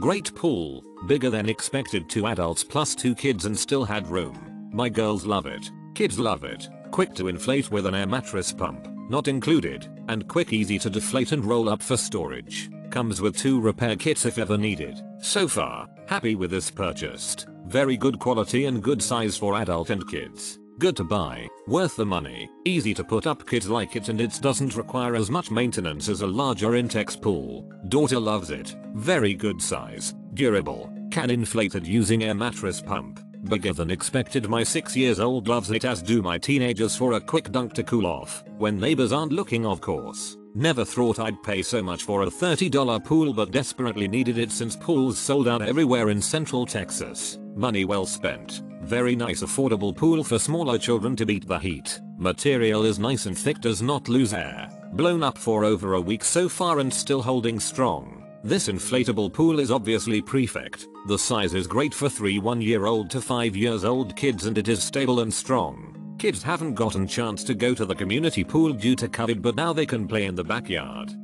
Great pool, bigger than expected 2 adults plus 2 kids and still had room. My girls love it. Kids love it. Quick to inflate with an air mattress pump, not included, and quick easy to deflate and roll up for storage. Comes with 2 repair kits if ever needed. So far, happy with this purchased. Very good quality and good size for adult and kids. Good to buy, worth the money, easy to put up kids like it and it doesn't require as much maintenance as a larger Intex pool. Daughter loves it, very good size, durable, can inflated using air mattress pump. Bigger than expected my 6 years old loves it as do my teenagers for a quick dunk to cool off, when neighbors aren't looking of course. Never thought I'd pay so much for a $30 pool but desperately needed it since pools sold out everywhere in central Texas. Money well spent. Very nice affordable pool for smaller children to beat the heat. Material is nice and thick does not lose air. Blown up for over a week so far and still holding strong. This inflatable pool is obviously perfect. The size is great for 3 1 year old to 5 years old kids and it is stable and strong. Kids haven't gotten chance to go to the community pool due to COVID but now they can play in the backyard.